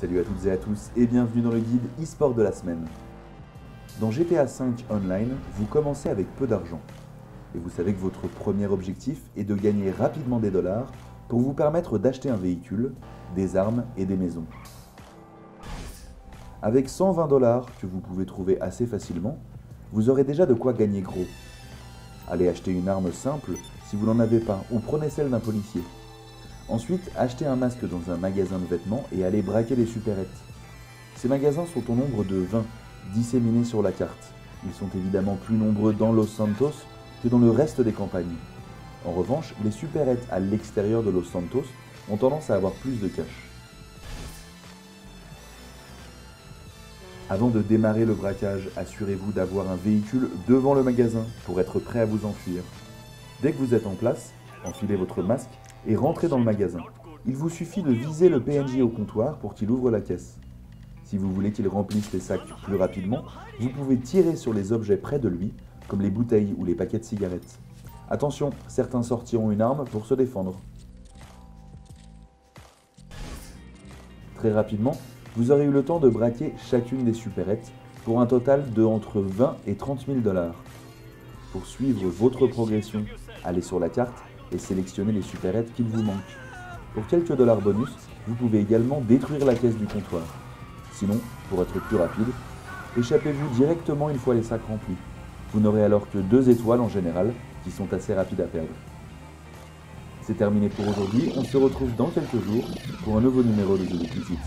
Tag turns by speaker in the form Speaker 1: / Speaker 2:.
Speaker 1: Salut à toutes et à tous et bienvenue dans le guide e-sport de la semaine. Dans GTA V Online, vous commencez avec peu d'argent. Et vous savez que votre premier objectif est de gagner rapidement des dollars pour vous permettre d'acheter un véhicule, des armes et des maisons. Avec 120 dollars que vous pouvez trouver assez facilement, vous aurez déjà de quoi gagner gros. Allez acheter une arme simple si vous n'en avez pas ou prenez celle d'un policier. Ensuite, achetez un masque dans un magasin de vêtements et allez braquer les supérettes. Ces magasins sont au nombre de 20, disséminés sur la carte. Ils sont évidemment plus nombreux dans Los Santos que dans le reste des campagnes. En revanche, les supérettes à l'extérieur de Los Santos ont tendance à avoir plus de cash. Avant de démarrer le braquage, assurez-vous d'avoir un véhicule devant le magasin pour être prêt à vous enfuir. Dès que vous êtes en place, enfilez votre masque et rentrez dans le magasin. Il vous suffit de viser le PNJ au comptoir pour qu'il ouvre la caisse. Si vous voulez qu'il remplisse les sacs plus rapidement, vous pouvez tirer sur les objets près de lui, comme les bouteilles ou les paquets de cigarettes. Attention, certains sortiront une arme pour se défendre. Très rapidement, vous aurez eu le temps de braquer chacune des supérettes pour un total de entre 20 et 30 000 dollars. Pour suivre votre progression, allez sur la carte et sélectionnez les supérettes qu'il vous manque. Pour quelques dollars bonus, vous pouvez également détruire la caisse du comptoir. Sinon, pour être plus rapide, échappez-vous directement une fois les sacs remplis. Vous n'aurez alors que deux étoiles en général, qui sont assez rapides à perdre. C'est terminé pour aujourd'hui, on se retrouve dans quelques jours pour un nouveau numéro de The Weekly